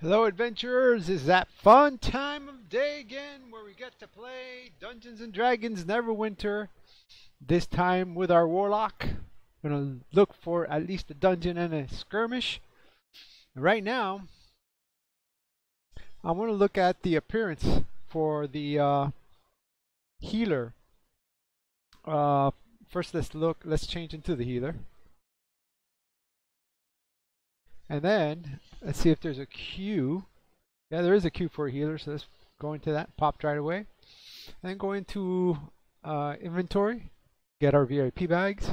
Hello, adventurers! Is that fun time of day again where we get to play Dungeons and Dragons Neverwinter? This time with our warlock. We're gonna look for at least a dungeon and a skirmish. Right now, I want to look at the appearance for the uh, healer. Uh, first, let's look. Let's change into the healer. And then let's see if there's a queue. Yeah, there is a queue for a healer, so let's go into that. Popped right away. And then go into uh, inventory, get our VIP bags.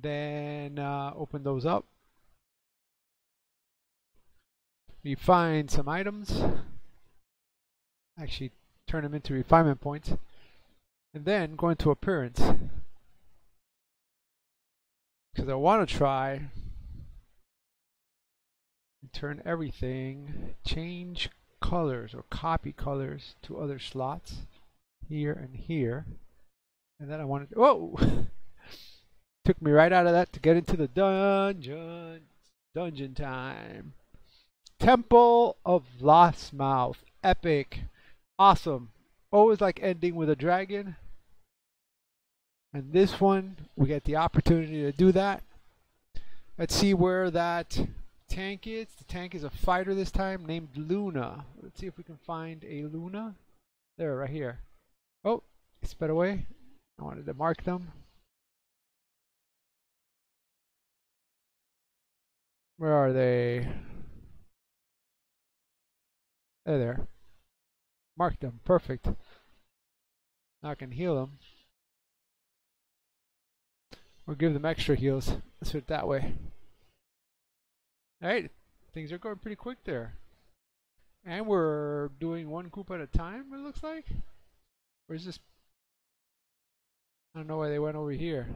Then uh, open those up. We find some items. Actually, turn them into refinement points. And then go into appearance. Because I want to try turn everything, change colors or copy colors to other slots here and here. And then I wanted, whoa! Took me right out of that to get into the dungeon. Dungeon time. Temple of Lostmauth, Epic. Awesome. Always like ending with a dragon. And this one, we get the opportunity to do that. Let's see where that tank is. The tank is a fighter this time named Luna. Let's see if we can find a Luna. There, right here. Oh, it sped away. I wanted to mark them. Where are they? There, there. Mark them. Perfect. Now I can heal them. Or give them extra heals. Let's do it that way. Alright, things are going pretty quick there. And we're doing one coop at a time, it looks like? Or is this... I don't know why they went over here.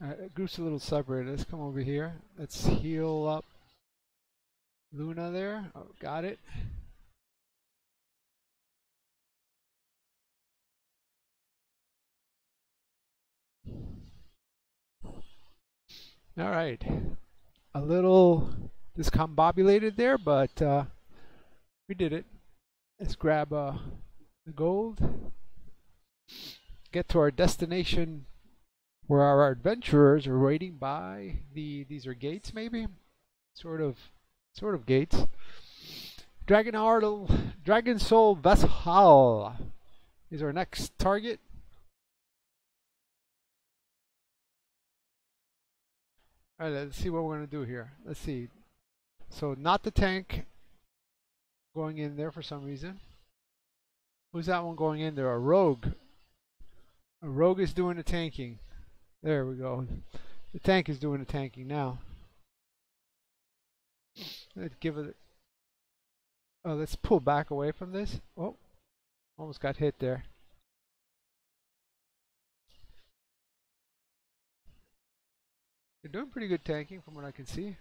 Uh, group's a little separated. Let's come over here. Let's heal up Luna there. Oh, got it. All right. A little discombobulated there, but uh, we did it. Let's grab uh, the gold. Get to our destination where our adventurers are waiting by the these are gates maybe sort of sort of gates. Dragon Ardle, Dragon Soul Veshal is our next target. Alright, let's see what we're going to do here. Let's see. So, not the tank going in there for some reason. Who's that one going in there? A rogue. A rogue is doing the tanking. There we go. The tank is doing the tanking now. Let's give it. Oh, let's pull back away from this. Oh, almost got hit there. You're doing pretty good tanking from what I can see.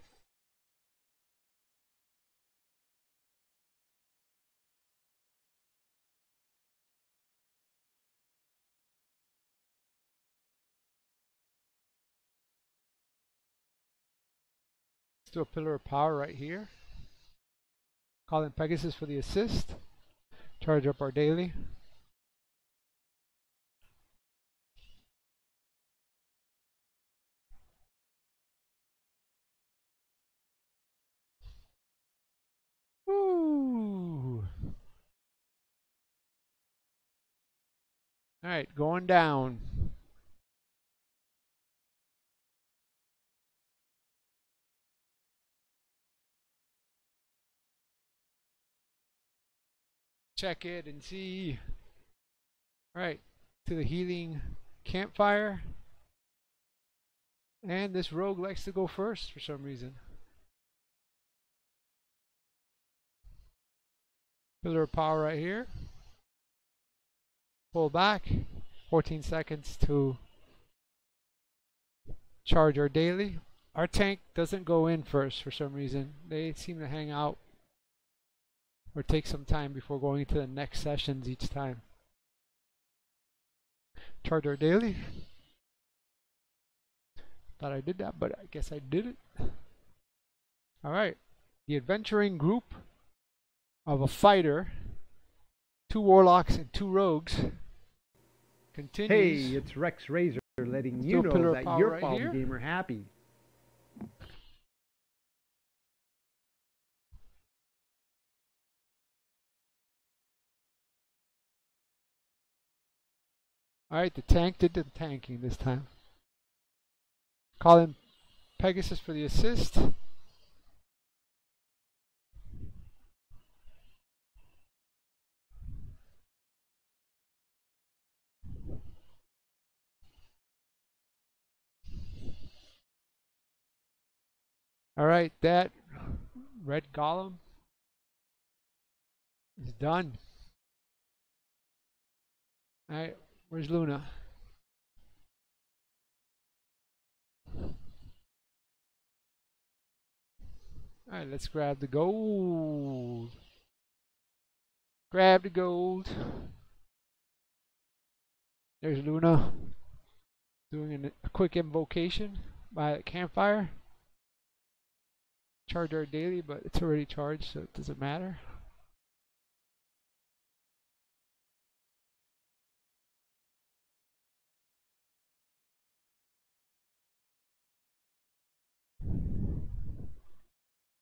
Let's a pillar of power right here. Call in Pegasus for the assist. Charge up our daily. Woo! Alright, going down. Check it and see. Alright, to the healing campfire. And this rogue likes to go first for some reason. Pillar of power right here. Pull back. 14 seconds to charge our daily. Our tank doesn't go in first for some reason. They seem to hang out or take some time before going to the next sessions each time. Charge our daily. Thought I did that, but I guess I did it. Alright. The adventuring group of a fighter, two warlocks and two rogues continues. Hey, it's RexRazZor letting Still you know that you're right Fallen. Gamer happy. Alright, the tank did the tanking this time. Call in Pegasus for the assist. Alright, that red golem is done. Alright, where's Luna? Alright, let's grab the gold. Grab the gold. There's Luna doing an, a quick invocation by the campfire. Charge our daily, but it's already charged, so it doesn't matter.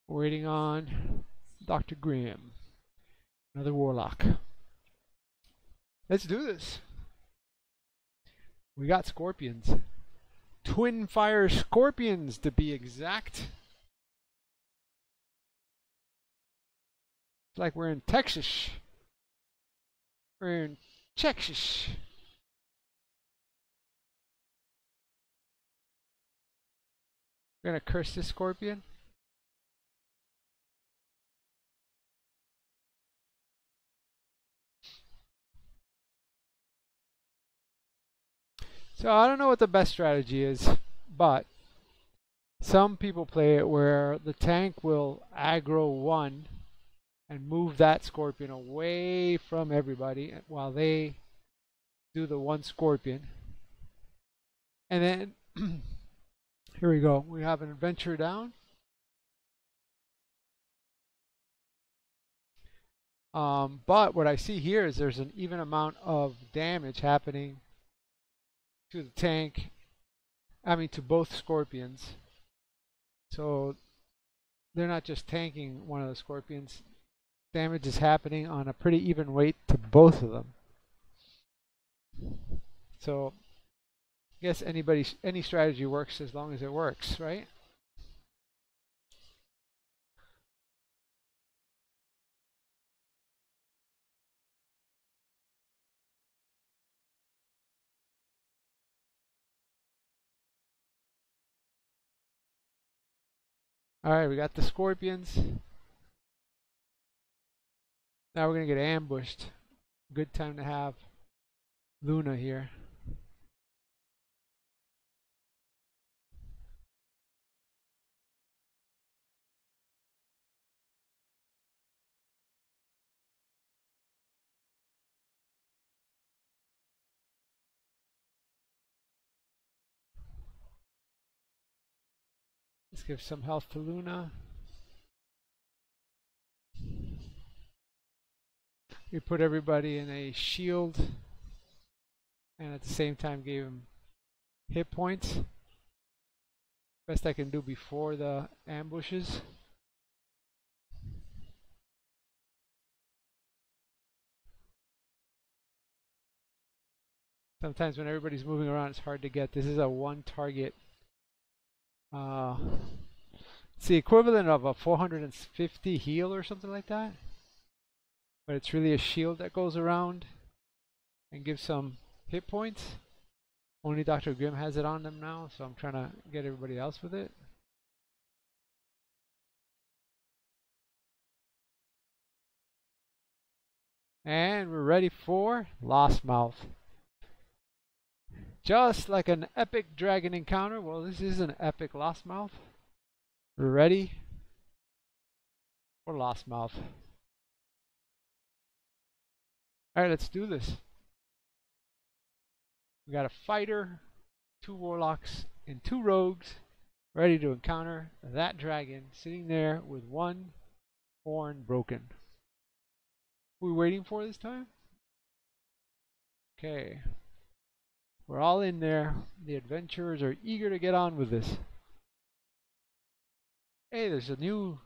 Waiting on Dr. Grimm, another warlock. Let's do this. We got scorpions. Twin fire scorpions to be exact. It's like we're in Texas. We're in Texas. We're gonna curse this scorpion. So I don't know what the best strategy is, but some people play it where the tank will aggro one and move that scorpion away from everybody while they do the one scorpion. And then here we go. We have an adventure down. Um, but what I see here is there's an even amount of damage happening to the tank. I mean to both scorpions. So they're not just tanking one of the scorpions. Damage is happening on a pretty even weight to both of them. So I guess anybody any strategy works as long as it works, right? Alright, we got the scorpions. Now we're going to get ambushed. Good time to have Luna here. Give some health to Luna. We put everybody in a shield and at the same time gave him hit points. Best I can do before the ambushes. Sometimes when everybody's moving around it's hard to get. This is a one target uh, it's the equivalent of a 450 heal or something like that. But it's really a shield that goes around and gives some hit points. Only Dr. Grimm has it on them now, so I'm trying to get everybody else with it. And we're ready for Lostmauth. Just like an epic dragon encounter, well, this is an epic Lost Mouth. We're ready for Lostmauth. Alright, let's do this. We got a fighter, two warlocks, and two rogues ready to encounter that dragon sitting there with one horn broken. Who are we waiting for this time? Okay. We're all in there. The adventurers are eager to get on with this. Hey, there's a new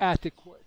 adequate.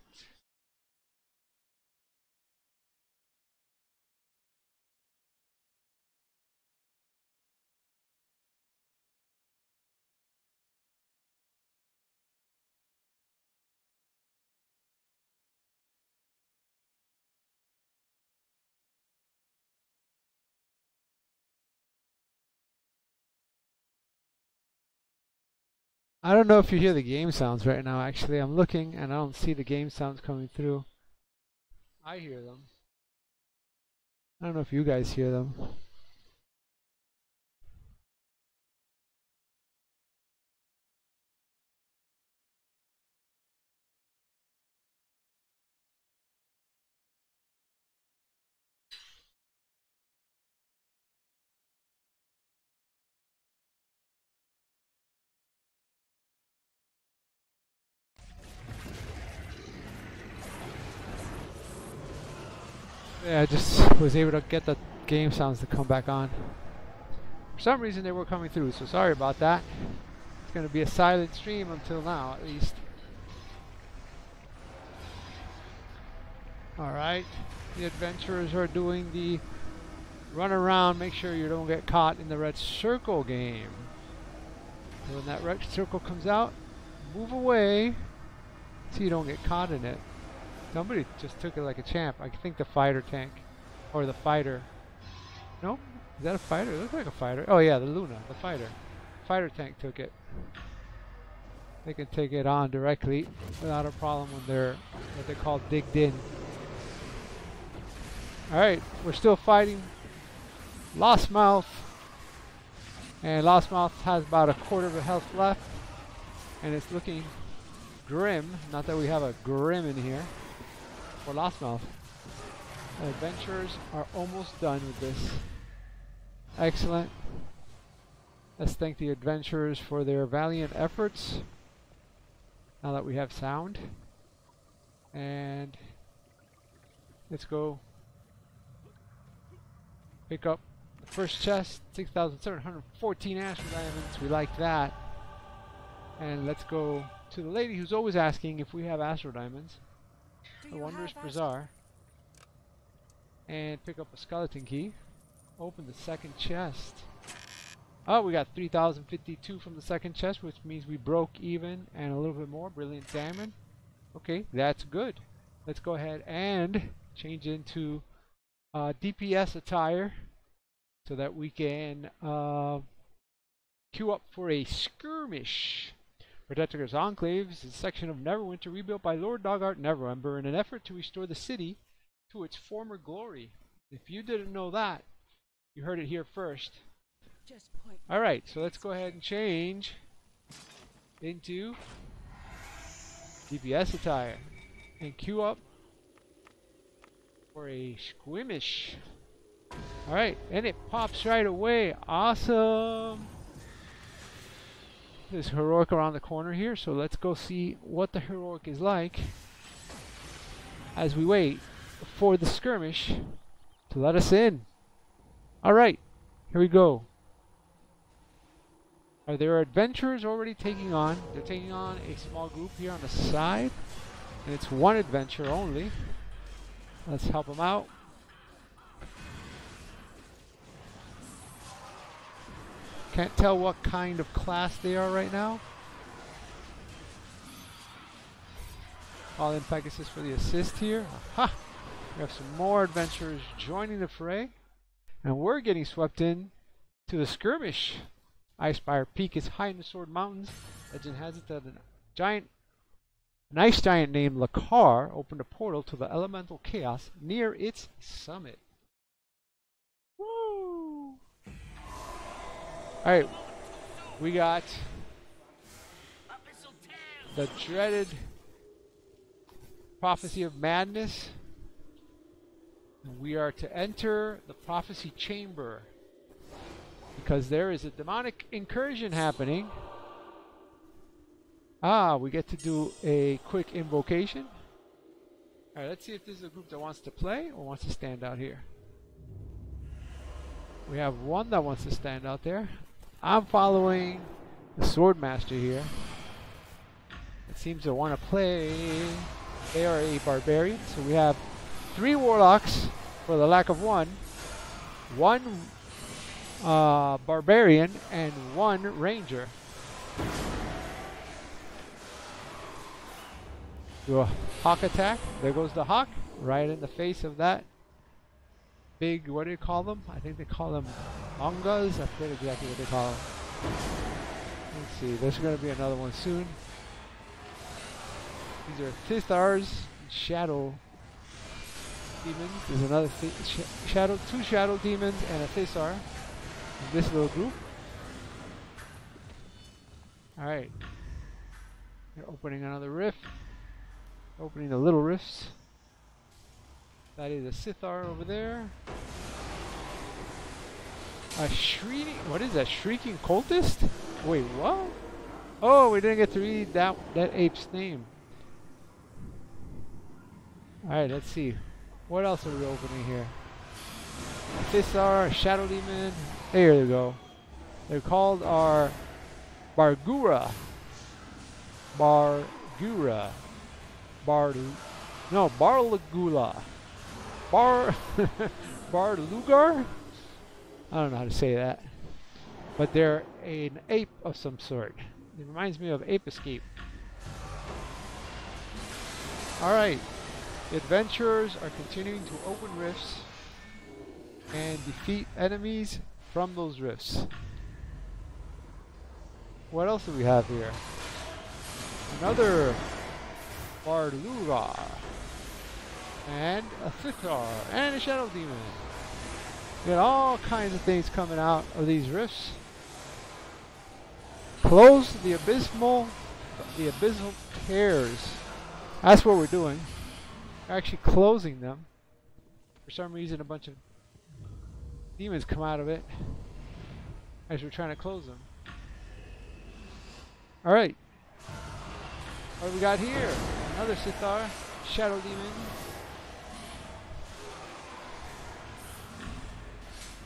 I don't know if you hear the game sounds right now actually. I'm looking and I don't see the game sounds coming through. I hear them. I don't know if you guys hear them. Yeah, I just was able to get the game sounds to come back on. For some reason they were coming through, so sorry about that. It's going to be a silent stream until now, at least. Alright, the adventurers are doing the run around, make sure you don't get caught in the red circle game. When that red circle comes out, move away so you don't get caught in it. Somebody just took it like a champ. I think the fighter tank. Or the fighter. Nope. Is that a fighter? It looks like a fighter. Oh yeah, the Luna, the fighter. Fighter tank took it. They can take it on directly without a problem when they're what they call digged in. Alright, we're still fighting Lostmauth. And Lostmauth has about a quarter of a health left. And it's looking grim. Not that we have a grim in here for. The adventurers are almost done with this. Excellent. Let's thank the adventurers for their valiant efforts. Now that we have sound. And let's go pick up the first chest, 6,714 Astral Diamonds. We like that. And let's go to the lady who's always asking if we have Astral Diamonds the Wondrous Bazaar and pick up a skeleton key. Open the second chest. Oh, we got 3,052 from the second chest, which means we broke even and a little bit more. Brilliant diamond. Okay, that's good. Let's go ahead and change into uh, DPS attire so that we can uh, queue up for a skirmish. Protector's Enclave is a section of Neverwinter rebuilt by Lord Dagult Neverember in an effort to restore the city to its former glory. If you didn't know that, you heard it here first. Alright, so let's go ahead and change into DPS attire and queue up for a squimish. Alright, and it pops right away. Awesome! There's heroic around the corner here, so let's go see what the heroic is like as we wait for the skirmish to let us in. Alright, here we go. Are there adventurers already taking on? They're taking on a small group here on the side. And it's one adventure only. Let's help them out. Can't tell what kind of class they are right now. All in Pegasus for the assist here. Aha! We have some more adventurers joining the fray. And we're getting swept in to the skirmish. Icespire Peak is high in the Sword Mountains. Legend has it that a giant, an ice giant named Lakar opened a portal to the elemental chaos near its summit. Alright, we got the dreaded prophecy of madness. We are to enter the prophecy chamber because there is a demonic incursion happening. Ah, we get to do a quick invocation. Alright, let's see if this is a group that wants to play or wants to stand out here. We have one that wants to stand out there. I'm following the Swordmaster here. It seems to want to play. They are a barbarian, so we have three warlocks for the lack of one, one uh, barbarian, and one ranger. Do a hawk attack. There goes the hawk, right in the face of that big. What do you call them? I think they call them mongas. I forget exactly what they call them. Let's see. There's going to be another one soon. These are Thithars, Shadow demons. There's another th sh shadow, two shadow demons, and a Thissar in this little group. All right. They're opening another rift. Opening the little rifts. That is a Sithar over there. A shrieking. What is that? Shrieking cultist? Wait, what? Oh, we didn't get to read that that ape's name. All right, let's see. What else are we opening here? Thissar, Shadow Demon. There you go. They're called our Bargura. Bargura. Bar. No, Barlagula. Bar. Barlugar? I don't know how to say that. But they're an ape of some sort. It reminds me of Ape Escape. Alright. Adventurers are continuing to open rifts and defeat enemies from those rifts. What else do we have here? Another Bardura and a Thithar and a Shadow Demon. Got all kinds of things coming out of these rifts. Close the abysmal, the abysmal tears. That's what we're doing. We're actually closing them. For some reason, a bunch of demons come out of it as we're trying to close them. All right. What do we got here? Another Sithar, Shadow Demon.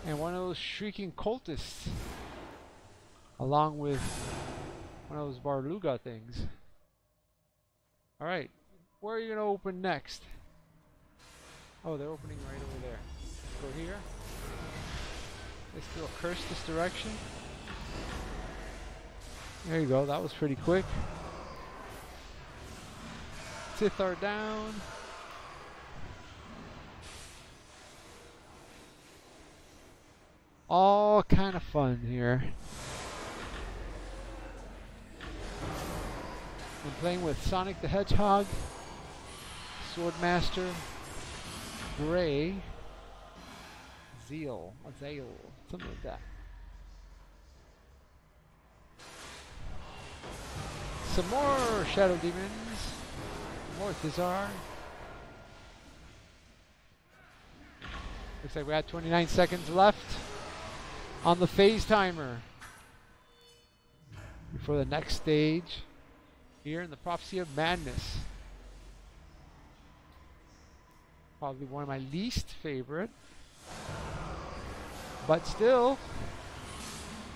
And one of those shrieking cultists. Along with one of those Barluga things. Alright. Where are you going to open next? Oh, they're opening right over there. Let's go here. Let's do a curse this direction. There you go. That was pretty quick. Sithar down. All kind of fun here. I'm playing with Sonic the Hedgehog, Swordmaster, Gray, Zeal, Azael, something like that. Some more Shadow Demons, more Thizar. Looks like we got 29 seconds left on the phase timer before the next stage here in the Prophecy of Madness. Probably one of my least favorite, but still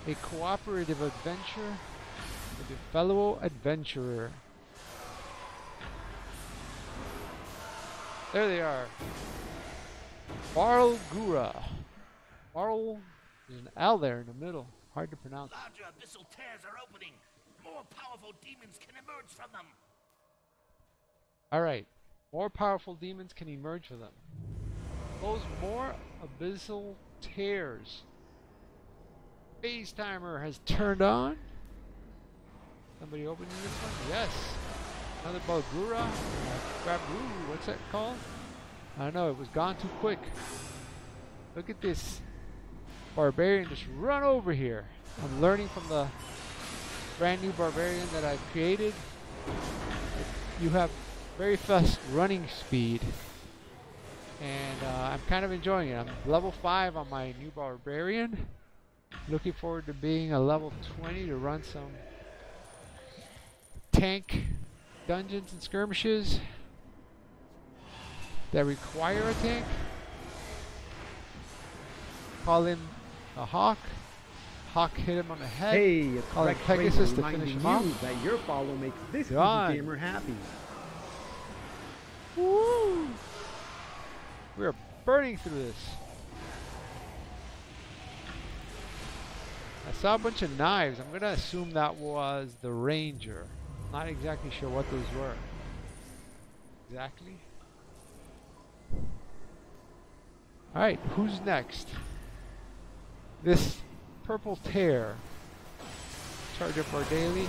a cooperative adventure with a fellow adventurer. There they are. Barl Gura. Barl there's an L there in the middle. Hard to pronounce. Larger abyssal tears are opening. More powerful demons can emerge from them. Alright. More powerful demons can emerge from them. Those more abyssal tears. Phase timer has turned on. Somebody opening this one? Yes. Another Balgura. Grabu. What's that called? I don't know. It was gone too quick. Look at this barbarian just run over here. I'm learning from the brand new barbarian that I've created. you have very fast running speed, and uh, I'm kind of enjoying it. I'm level five on my new barbarian. Looking forward to being a level 20 to run some tank dungeons and skirmishes that require a tank. Call in a hawk. Hawk hit him on the head. Hey, it's Call Rex Pegasus to finish him off. that your follow makes this gamer happy. Woo! We are burning through this. I saw a bunch of knives. I'm gonna assume that was the ranger. Not exactly sure what those were. Exactly. Alright, who's next? This purple tear. Charge up our daily.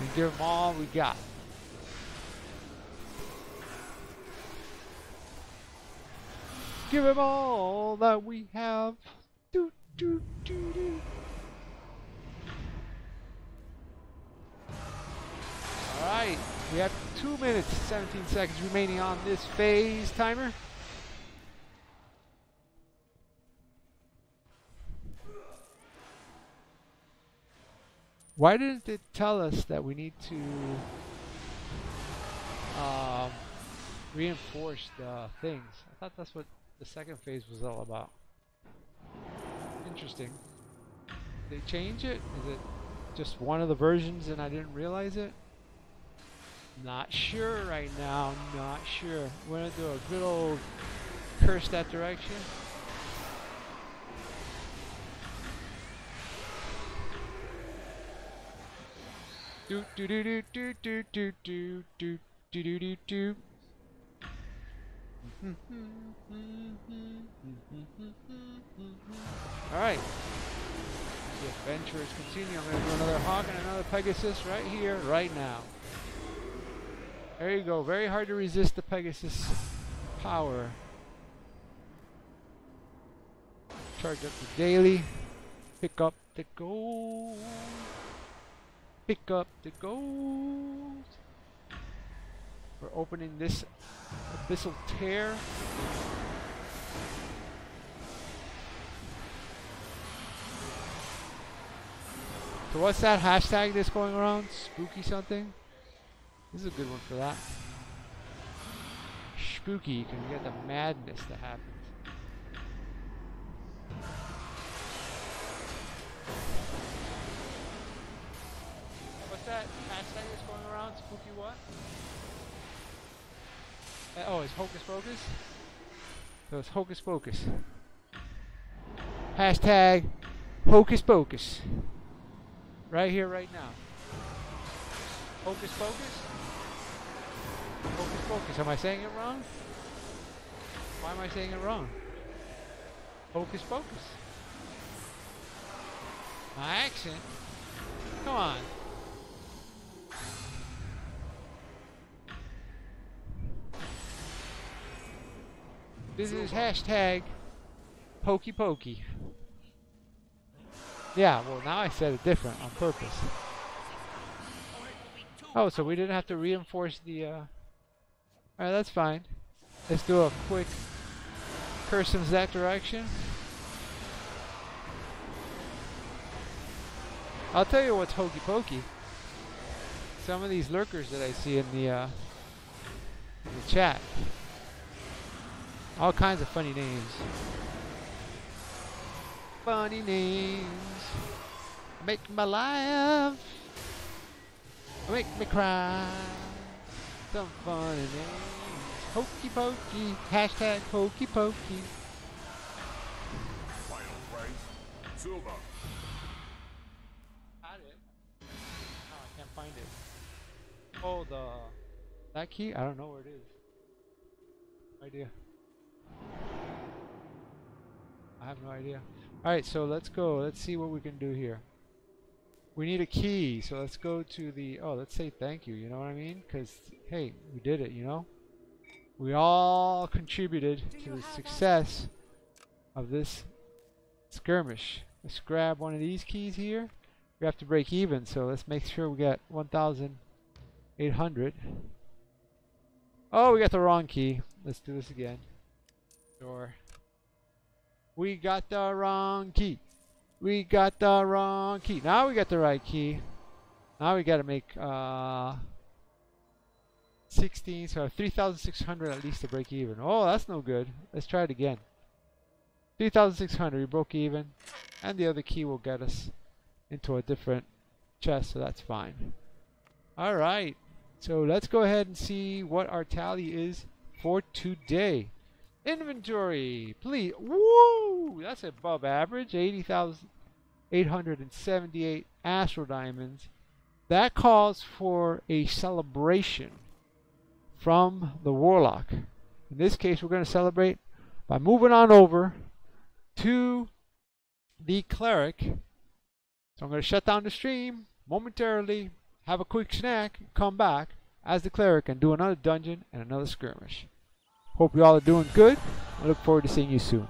And give them all we got. Give him all that we have. Do, do, do, do. Alright, we have 2 minutes 17 seconds remaining on this phase timer. Why didn't it tell us that we need to um, reinforce the things? I thought that's what the second phase was all about. Interesting. They change it? Is it just one of the versions and I didn't realize it? Not sure right now. Not sure. We're gonna do a good old curse that direction. Do do do do do do do do do do do do do. Alright. The adventure is continuing. I'm going to do another Hawk and another Pegasus right here, right now. There you go. Very hard to resist the Pegasus power. Charge up the daily. Pick up the gold. Pick up the gold. We're opening this abyssal tear. So what's that hashtag that's going around? Spooky something? This is a good one for that. Spooky, you can get the madness to happens. What? Uh, oh, it's Hocus Pocus? So it's Hocus Pocus. Hashtag Hocus Pocus. Right here, right now. Hocus Pocus? Hocus Pocus. Am I saying it wrong? Why am I saying it wrong? Hocus Pocus. My accent? Come on. This is hashtag Pokey Pokey. Yeah, well now I said it different on purpose. Oh, so we didn't have to reinforce the, uh... Alright, that's fine. Let's do a quick curse in that direction. I'll tell you what's hokey pokey. Some of these lurkers that I see in the, uh, in the chat. All kinds of funny names. Funny names. Make my life. Make me cry. Some funny names. Hokey pokey. Hashtag hokey pokey. Final price, silver. Had it. Oh, I can't find it. Oh, the that key? I don't know where it is. No idea. I have no idea. Alright, so let's go. Let's see what we can do here. We need a key, so let's go to the... Oh, let's say thank you, you know what I mean? Because, hey, we did it, you know? We all contributed to the success of this skirmish. Let's grab one of these keys here. We have to break even, so let's make sure we get 1,800. Oh, we got the wrong key. Let's do this again. Sure. We got the wrong key. We got the wrong key. Now we got the right key. Now we got to make uh 16, so 3,600 at least to break even. Oh, that's no good. Let's try it again. 3,600, we broke even. And the other key will get us into a different chest, so that's fine. Alright, so let's go ahead and see what our tally is for today. Inventory, please. Woo! That's above average. 80,878 Astral Diamonds. That calls for a celebration from the Warlock. In this case, we're going to celebrate by moving on over to the Cleric. So I'm going to shut down the stream momentarily, have a quick snack, come back as the Cleric and do another dungeon and another skirmish. Hope you all are doing good. I look forward to seeing you soon.